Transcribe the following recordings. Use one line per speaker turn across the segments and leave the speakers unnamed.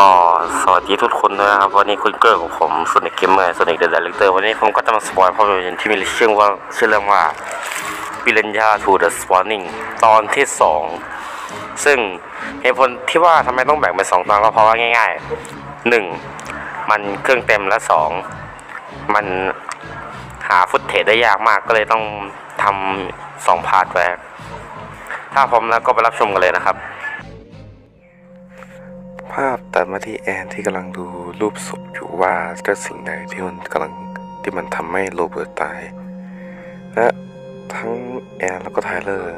ก็สวัสดีทุกคนด้วยนะครับวันนี้คุณเกิร์ของผม Sonic Gamer Sonic the Director วันนี้ผมก็จะมาสปอยภาพยนตร์ที่มีชื่อว่าชื่อเรื่องว่าปิเรนยา to the spawning ตอนที่สองซึ่งเหตุผลที่ว่าทำไมต้องแบ่งเป็นสองตอนก็เพราะว่าง่ายๆหนึ่งมันเครื่องเต็มและสองมันหา footage ได้ยากมากก็เลยต้องทำสอง part ไว้ถ้าพร้อมแล้วก็ไปรับชมกันเลยนะครับ
ภาพตัดมาที่แอนที่กำลังดูรูปศพอยู่ว่าก็สิ่งใดที่มันกำลังที่มันทำให้โรเบิร์ตตาย และทั้งแอนแล้วก็ไทเลอร์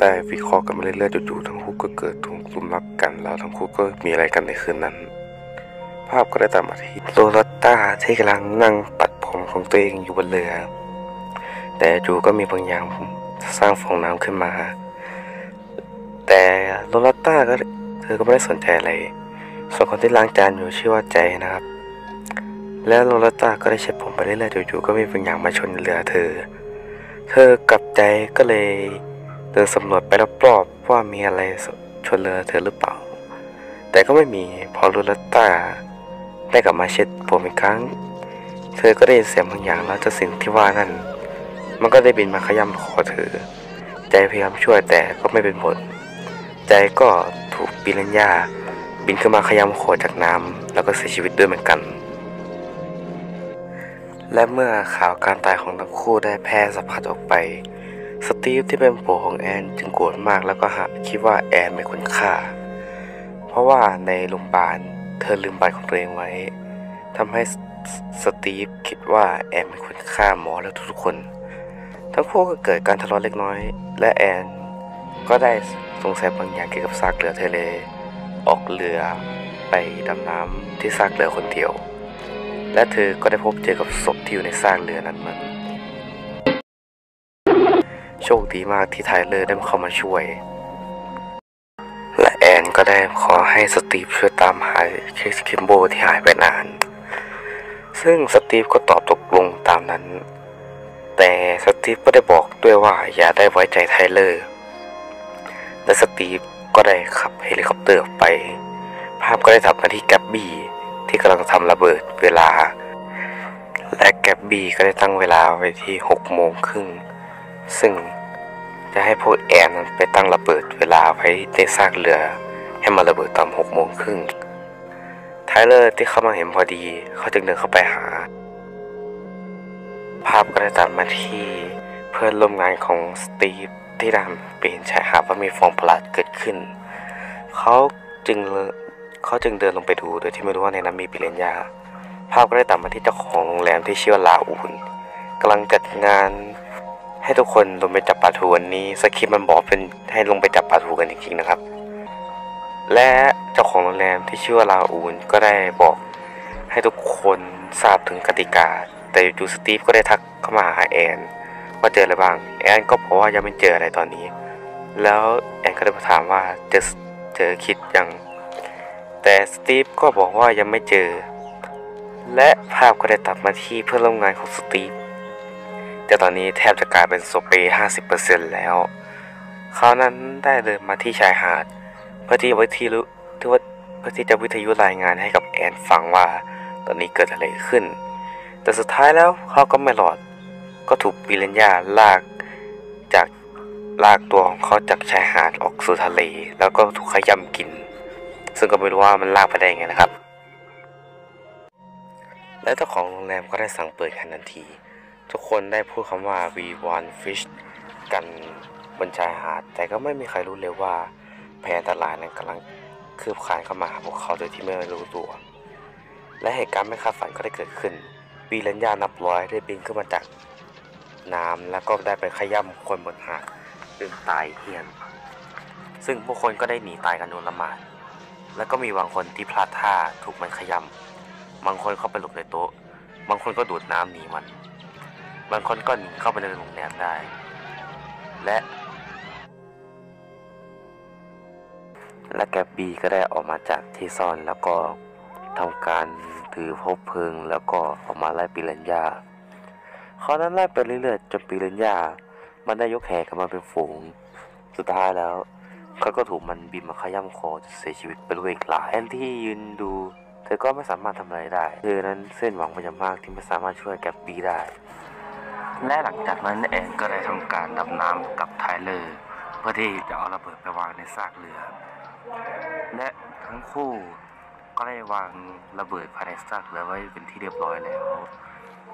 ได้วิเคราะห์กันมาเรื่อยๆจู่ๆทั้งคู่ก็เกิดทวงกลุ่มรักกันแล้วทั้งคู่ก็มีอะไรกันในคืนนั้น ภาพก็ได้ตัดมาที่โรลัตตาที่กำลังนั่งปัดผมของตัวเองอยู่บนเรือ แต่จู่ก็มีบางอย่างสร้างฟองน้ำขึ้นมา แต่โรลัตตาก็ อก็ไม่ได้สนใจอะไร ส่วนคนที่ล้างจานอยู่ชื่อว่าใจนะครับ แล้วโรลต้าก็ได้เช็ดผมไปเรื่อยๆจู่ๆก็มีบางอย่างมาชนเรือเธอ เธอกับใจก็เลยเดินสำรวจไปรอบๆว่ามีอะไรชนเรือเธอหรือเปล่า แต่ก็ไม่มีพอโรลต้าได้กลับมาเช็ดผมอีกครั้ง เธอก็ได้ยินเสียงบางอย่างแล้วเจ้าสิ่งที่ว่านั่น มันก็ได้บินมาขย้ำคอเธอ ใจพยายามช่วยแต่ก็ไม่เป็นผล ใจก็ ถูกปิรัญญาบินขึ้นมาขย้ำโขดจากน้ำแล้วก็เสียชีวิตด้วยเหมือนกัน และเมื่อข่าวการตายของทั้งคู่ได้แพร่สะพัดออกไป สตีฟที่เป็นผัวของแอนจึงโกรธมากแล้วก็หคิดว่าแอนเป็นคนฆ่า เพราะว่าในโรงพยาบาลเธอลืมบัตรของตัวเองไว้ทำให้สสตีฟคิดว่าแอนเป็นคนฆ่าหมอและทุกๆคน ทั้งคู่ก็เกิดการทะเลาะเล็กน้อย และแอน ก็ได้สงสัยบางอย่างเกี่ยวกับซากเรือทะเล ออกเรือไปดำน้ำที่ซากเรือคนเดียว และเธอก็ได้พบเจอกับศพที่อยู่ในซากเรือนั้นมัน โชคดีมากที่ไทเลอร์ได้เข้ามาช่วย และแอนก็ได้ขอให้สตีฟช่วยตามหาคริสคิมโบที่หายไปนาน ซึ่งสตีฟก็ตอบตกลงตามนั้น แต่สตีฟก็ได้บอกด้วยว่าอย่าได้ไว้ใจไทเลอร์ และสตีฟก็ได้ขับเฮลิคอปเตอร์ออกไป ภาพก็ได้ตัดมาที่แกบบี้ที่กำลังทำระเบิดเวลา และแกบบี้ก็ได้ตั้งเวลาไว้ที่6โมงครึ่ง ซึ่งจะให้พวกแอนนั้นไปตั้งระเบิดเวลาไว้ในซากเรือ ให้มาระเบิดตอน6โมงครึ่งไทเลอร์ที่เข้ามาเห็นพอดีเขาจึงเดินเข้าไปหา ภาพก็ได้ตัดมาที่เพื่อนร่วมงานของสตีฟ ที่ดันไปเห็นชายหาดว่ามีฟองประหลาดเกิดขึ้น เขาจึงเขาจึงเดินลงไปดูโดยที่ไม่รู้ว่าในนั้นมีปิรันยา ภาพก็ได้ตัดมาที่เจ้าของโรงแรมที่ชื่อว่าราอูลกำลังจัดงานให้ทุกคนลงไปจับปลาทูวันนี้สคริปต์มันบอกเป็นให้ลงไปจับปลาทูกันจริงๆนะครับ และเจ้าของโรงแรมที่ชื่อว่าลาอูนก็ได้บอกให้ทุกคนทราบถึงกติกา แต่จู่ๆสตีฟก็ได้ทักเข้ามาหาแอน ว่าเจออะไรบ้าง แอนก็บอกว่ายังไม่เจออะไรตอนนี้ แล้วแอนก็ได้มาถามว่าเจอเจอคิดยัง แต่สตีฟก็บอกว่ายังไม่เจอ และภาพก็ได้ตัดมาที่เพื่อนร่วมงานของสตีฟแต่ตอนนี้แทบจะกลายเป็นศพไป50%แล้ว เขานั้นได้เดินมาที่ชายหาด เพื่อที่วิทยุที่ว่าเพื่อที่จะวิทยุรายงานให้กับแอนฟังว่า ตอนนี้เกิดอะไรขึ้น แต่สุดท้ายแล้วเขาก็ไม่รอด ก็ถูกปิเรนยาลากจากลากตัวของเขาจากชายหาดออกสู่ทะเล แล้วก็ถูกขย้ำกิน ซึ่งก็ไม่รู้ว่ามันลากไปได้ยังไงนะครับ และเจ้าของโรงแรมก็ได้สั่งเปิดกันทันที ทุกคนได้พูดคำว่า we want fish กันบนชายหาด แต่ก็ไม่มีใครรู้เลยว่าแพอันตรายนั้นกำลังคืบคลานเข้ามาหาพวกเขาโดยที่ไม่รู้ตัว และเหตุการณ์ไม่คาดฝันก็ได้เกิดขึ้นปีเรนยานับร้อยได้บินขึ้นมาจาก น้ำแล้วก็ได้ไปขย้ำคนบนหาดจนตายเฮียน ซึ่งผู้คนก็ได้หนีตายกันโดนละหมาดแล้วก็มีบางคนที่พลาดท่าถูกมันขย้ำบางคนเข้าไปหลบในโต๊ะ บางคนก็ดูดน้ำหนีมัน บางคนก็หนีเข้าไปในโรงแรมได้ และและแกบีก็ได้ออกมาจากที่ซ่อนแล้วก็ทำการถือพบเพลิงแล้วก็ออกมาไล่ปิรันยา เขานั้นไล่ไปเรื่อยๆจนปีเรนยามันได้ยกแห่กันมาเป็นฝูง สุดท้ายแล้วเขาก็ถูกมันบินมาขย้ำคอจนเสียชีวิตไปด้วยอีกหลายแอนที่ยืนดู เธอก็ไม่สามารถทำอะไรได้ เธอนั้นเส้นหวังเป็นอย่างมากที่ไม่สามารถช่วยแกบบี้ได้
และหลังจากนั้นแอนก็ได้ทำการดำน้ำกับไทเลอร์เพื่อที่จะเอาระเบิดไปวางในซากเรือ และทั้งคู่ก็ได้วางระเบิดภายในซากเรือไว้เป็นที่เรียบร้อยแล้ว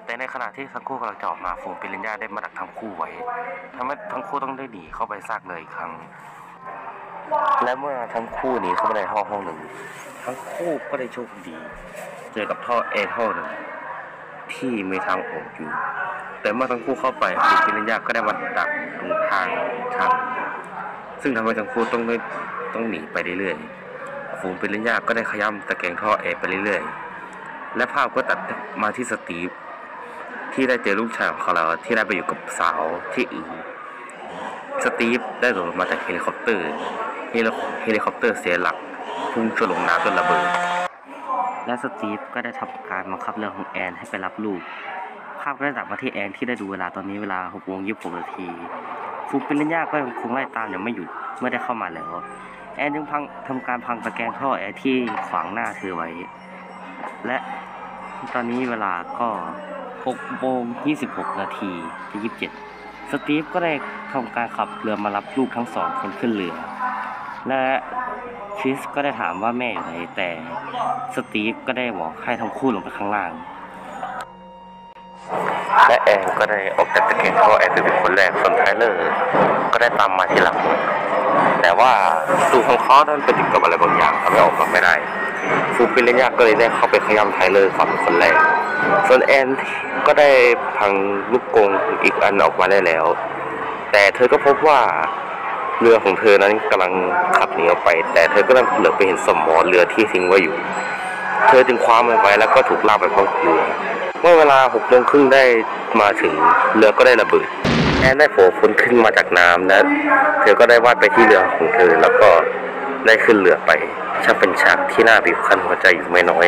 แต่ในขณะที่ทั้งคู่กำลังจะออกมาฝูงปิรันยาได้มาดักทั้งคู่ไว้ทำให้ทั้งคู่ต้องได้หนีเข้าไปซากเรืออีกครั้ง และเมื่อทั้งคู่หนีเข้าไปในห้องห้องหนึ่ง ทั้งคู่ก็ได้โชคดี เจอกับท่อแอท่อหนึ่งที่มีทางออกอยู่ แต่เมื่อทั้งคู่เข้าไปฝูงปิรันยาก็ได้มาดักตรงทางทางซึ่งทำให้ทั้งคู่ต้องได้ต้องหนีไปเรื่อยๆ ฝูงปิรันยาก็ได้ขย้ำตะแกรงท่อแอร์ไปเรื่อยๆ และภาพก็ตัดมาที่สตีฟ ที่ได้เจอลูกชายของเขาแล้วที่ได้ไปอยู่กับสาวที่อื่น สตีฟได้โดดลงมาจากเฮลิคอปเตอร์เฮลิเฮลิคอปเตอร์เสียหลักพุ่งชนลงน้ำจนระเบิด และสตีฟก็ได้ทำการบังคับเรือของแอนให้ไปรับลูก ภาพก็ได้ตัดมาที่แอนที่ได้ดูเวลาตอนนี้เวลา6โมง26นาทีฟูปิลินยาก็ยังคงไล่ตามอย่างไม่หยุดเมื่อได้เข้ามาแล้ว แอนจึงพังทำการพังตะแกรงท่อแอร์ที่ขวางหน้าเธอไว้ และตอนนี้เวลาก็ 6โมง26 นาทีที่ 27 สตีฟก็ได้ทำการขับเรือมารับลูกทั้งสองคนขึ้นเรือ และคริสก็ได้ถามว่าแม่อยู่ไหนแต่สตีฟก็ได้บอกให้ทั้งคู่ลงไปข้างล่าง และแอนก็ได้ออกจากตะแกรงท่อแอร์เป็นคนแรกส่วนไทเลอร์ก็ได้ตามมาทีหลัง แต่ว่าตูดของเขานั้นไปติดกับอะไรบางอย่างทำให้ออกมาไม่ได้ฝูงปิรันยาก็เลยได้เข้าไปขย้ำไทเลอร์ก่อนเป็นคนแรก ส่วนแอนก็ได้พังลูกกรงอีกอันออกมาได้แล้ว แต่เธอก็พบว่าเรือของเธอนั้นกำลังขับหนีออกไป แต่เธอก็ได้เหลือบไปเห็นสมอเรือที่ทิ้งไว้อยู่ เธอจึงคว้ามันไว้แล้วก็ถูกลากไปพร้อมเรือเมื่อเวลาหกโมงครึ่งได้มาถึงเรือก็ได้ระเบิดแอนได้โผล่พ้นขึ้นมาจากน้ำและเธอก็ได้วาดไปที่เรือของเธอแล้วก็ได้ขึ้นเรือไปช่างเป็นฉากที่น่าบีบคั้นหัวใจอยู่ไม่น้อย